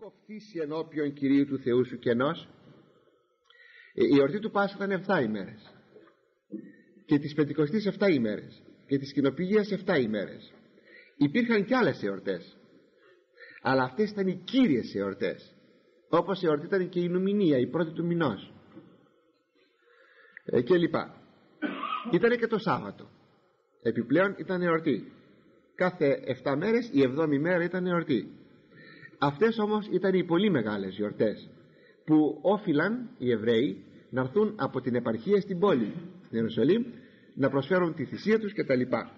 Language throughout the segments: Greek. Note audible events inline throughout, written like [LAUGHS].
κοφθήσει ενώπιον Κυρίου του Θεού σου κενός ε, η εορτή του Πάσχα ήταν 7 ημέρες. Και της Πεντηκοστής 7 ημέρες. Και της Κοινοπηγίας 7 ημέρες. Υπήρχαν κι άλλες εορτές. Αλλά αυτές ήταν οι κύριες εορτές. Όπως η εορτή ήταν και η Νουμινία η πρώτη του μηνός. Ε, και λοιπά. Ήταν και το Σάββατο. Επιπλέον ήταν εορτή. Κάθε 7 μέρες η 7η μέρα ήταν εορτή αυτές όμως ήταν οι πολύ μεγάλες γιορτές που όφυλαν οι Εβραίοι να έρθουν από την επαρχία στην πόλη στην Ιερουσαλήμ να προσφέρουν τη θυσία τους και τα λοιπά.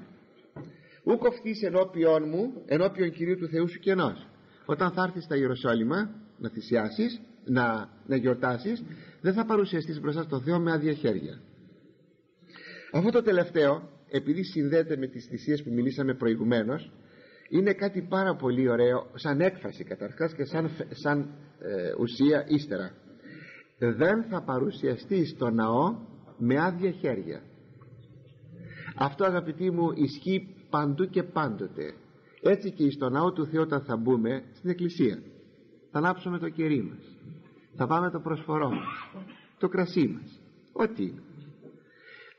Ου κοφτείς ενώπιον μου ενώπιον Κυρίου του Θεού σου κενός όταν θα έρθεις στα Ιερουσάλημα να θυσιάσεις να, να γιορτάσεις δεν θα παρουσιαστείς μπροστά στο Θεό με άδεια χέρια αυτό το τελευταίο επειδή συνδέεται με τις θυσίες που μιλήσαμε προηγουμένως είναι κάτι πάρα πολύ ωραίο σαν έκφραση καταρχάς και σαν, σαν ε, ουσία ύστερα. Δεν θα παρουσιαστεί στο ναό με άδεια χέρια. Αυτό αγαπητοί μου ισχύει παντού και πάντοτε. Έτσι και στο ναό του Θεού όταν θα μπούμε στην εκκλησία. Θα ανάψουμε το κερί μας. Θα πάμε το προσφορό μας. Το κρασί μας. Ό,τι είναι.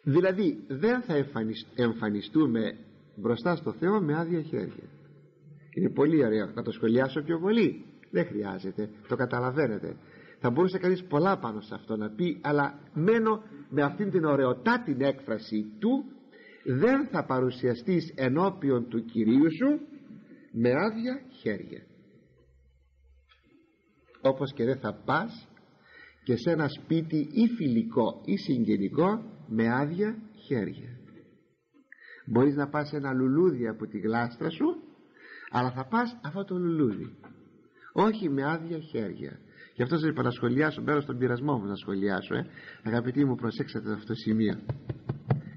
Δηλαδή δεν θα εμφανιστούμε μπροστά στο Θεό με άδεια χέρια είναι πολύ ωραίο. Να το σχολιάσω πιο πολύ. Δεν χρειάζεται. Το καταλαβαίνετε. Θα μπορούσε κανείς πολλά πάνω σε αυτό να πει αλλά μένω με αυτήν την ωραιοτά την έκφραση του δεν θα παρουσιαστείς ενώπιον του Κυρίου σου με άδεια χέρια όπως και δεν θα πας και σε ένα σπίτι ή φιλικό ή συγγενικό με άδεια χέρια. Μπορείς να πας ένα λουλούδι από τη γλάστρα σου αλλά θα πας αυτό το λουλούδι. Όχι με άδεια χέρια. Γι' αυτό σας είπα να σχολιάσω μπαίνω στον πειρασμό μου να σχολιάσω ε. αγαπητοί μου προσέξατε αυτό το σημείο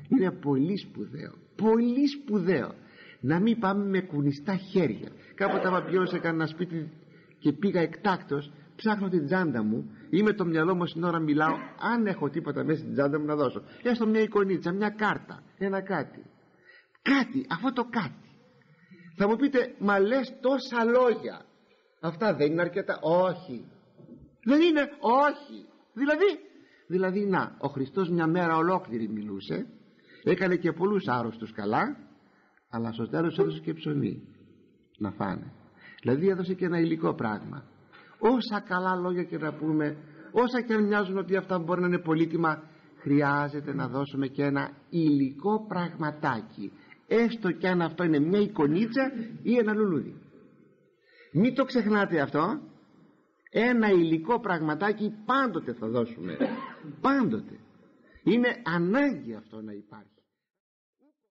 είναι πολύ σπουδαίο πολύ σπουδαίο να μην πάμε με κουνιστά χέρια. Κάποτε άμα πηγαίνω σε κανένα σπίτι και πήγα εκτάκτος ψάχνω την τσάντα μου. Ή με το μυαλό μου στην ώρα μιλάω. Αν έχω τίποτα μέσα στην τσάντα μου να δώσω. Έστω μια εικονίτσα, μια κάρτα ένα κάτι. Κάτι, αυτό το κάτι θα μου πείτε μα λες τόσα λόγια. Αυτά δεν είναι αρκετά. Όχι. Δεν είναι. Όχι. Δηλαδή δηλαδή να ο Χριστός μια μέρα ολόκληρη μιλούσε έκανε και πολλούς άρρωστους καλά αλλά στο τέλος έδωσε και ψωμί να φάνε. Δηλαδή έδωσε και ένα υλικό πράγμα. Όσα καλά λόγια και να πούμε όσα και αν μοιάζουν ότι αυτά μπορεί να είναι πολύτιμα χρειάζεται να δώσουμε και ένα υλικό πραγματάκι έστω και αν αυτό είναι μια εικονίτσα ή ένα λουλούδι. Μην το ξεχνάτε αυτό. Ένα υλικό πραγματάκι πάντοτε θα δώσουμε. [LAUGHS] Πάντοτε. Είναι ανάγκη αυτό να υπάρχει